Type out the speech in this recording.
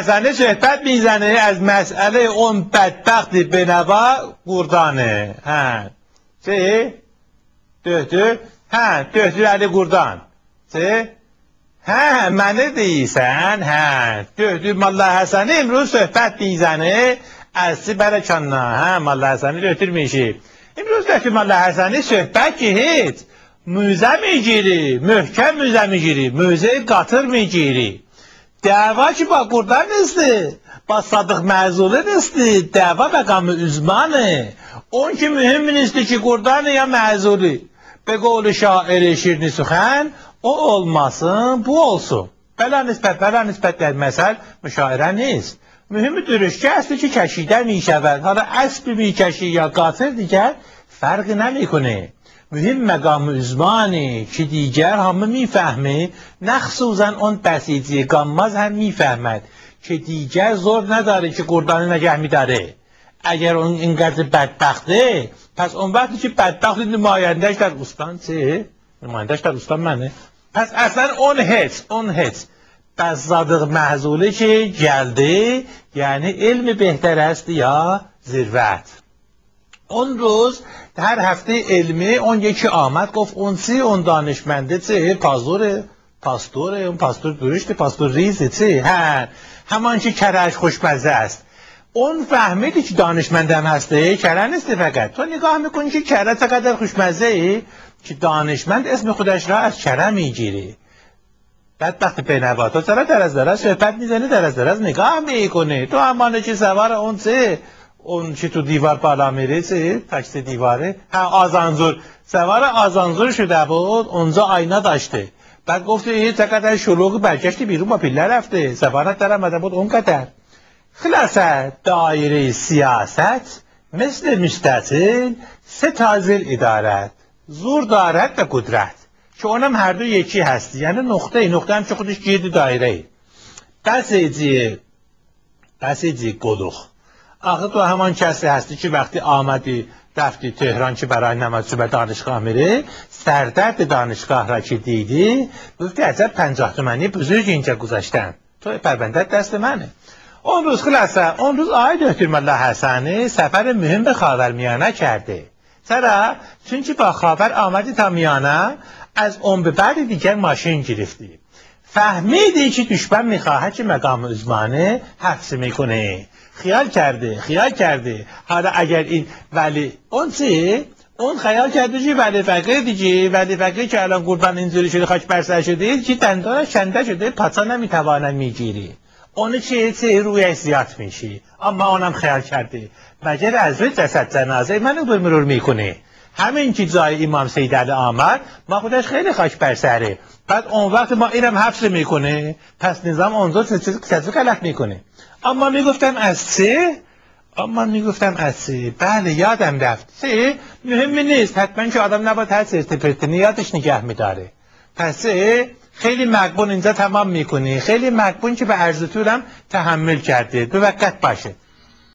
حسنه صحبت می‌زنه از مسئله اون بدبخت بنوا گردانه. ها. چه؟ دهدو ها دهدو علی گردان. چه؟ Hə, məni deyirsən, hə. Gördük Molla Həsəni imruz söhbət deyizəni əzsi bərəkanla, hə, Molla Həsəni götürmüşük. İmruz götür Molla Həsəni söhbət ki, heç. Müzə mi giri, möhkəm müzə mi giri, müzəyi qatır mı giri? Dəva ki, bax, qurdan isti, bax, Sadıq məzulun isti, dəva məqamı üzmanı. On ki, mühüm ministri ki, qurdan ya məzulun. به قول شاعر شیرین سخن o olmasın bu olsun. بلا نسبت بلا نسبت در مثل مشاعره نیست. مهم درشکه اصلی که کشیده می شود حالا اسب می کشی یا قاطر دیگر فرق نمی‌کنه. مهم مقام ازمانی که دیگر همه می‌فهمه. مخصوصا اون بسیجی گاماز هم می‌فهمد که دیگر زور نداره که گردانه نگه میداره. اگر اون اینقدر بدبخته پس اون وقتی که بدبخت نمایندهش در استان چه؟ نمایندهش در استان منه. پس اصلا اون حس اون حس. پس صادق محضوله که گلده یعنی علم بهتر است یا ذروت. اون روز هر هفته علمی اون یکی آمد گفت اون سی اون دانشمنده چه پازوره پاستوره اون پاستور درشته پاستور ریزه چه هر همان که کرش خوشمزه است. اون فهمیدی که دانشمندم هسته؟ کره نیست فقط. تو نگاه می‌کنی که کره چقدر خوشمزه ای؟ که دانشمند اسم خودش را از کره می‌گیری. بعد وقتی بینوا تو چرا در از درست صحبت می‌زنی؟ در از درست نگاه می‌کنی. تو همانه که سوار اون سه اون که تو دیوار بالا میره چه تکست دیواره. ها آزانزور. سوار آزانزور شده بود. اونجا آینه داشته. بعد گفته یه چقدر شلوغ برگشتی بیرون با پیله رفته. سفارت در بود اون قدر خلاصه دایره سیاست مثل مستطیل سه تازل ادارت زور دارد و قدرت که اونم هر دو یکی هستی یعنی نقطه نقطه هم چه خودش گرد دایره بسیجی بسیجی گلوخ آخه تو همان کسی هستی که وقتی آمدی رفتی تهران که برای نمازشو به دانشگاه میره سردرد دانشگاه را که دیدی گفتی عجب پنجاه تومنی بزرگ اینجا گذاشتن تو پرونده دست منه اون روز خلاصه اون روز آقای دکتر ملا حسنه سفر مهم به خاورمیانه کرده. چرا چون که با خاور آمدی تا میانه از اون به بعد دیگر ماشین گرفتی. فهمیدی که دشمن می‌خواهد که مقام ازمانه حفظ می‌کنه. خیال کرده خیال کرده. حالا اگر این ولی اون چی؟ اون خیال کرده چی ولی فقیه دیگه ولی فقیه که الان قربان اینجوری شده خاک برسر شده چی دندانش شنده شده؟ پاتا نمی‌توانن می‌گیری. اون چی روی زیاد میشی. اما اونم خیال کرده مگر از روی جسد جنازه منو مرور می‌کنه. همین چیزای امام سید علی آمد. ما خودش خیلی خاک بر سره. بعد اون وقت ما اینم حفظ می‌کنه. پس نظام اونجا چه غلط می‌کنه. اما می‌گفتم از سه اما می‌گفتم از سه بله یادم رفت. سه مهمی نیست. حتما که آدم نباید هر سه یادش نگه میداره. پس سه خیلی مقبون اینجا تمام می‌کنی. خیلی مقبون که به عرض طولم تحمل کرده. دو وقت باشه.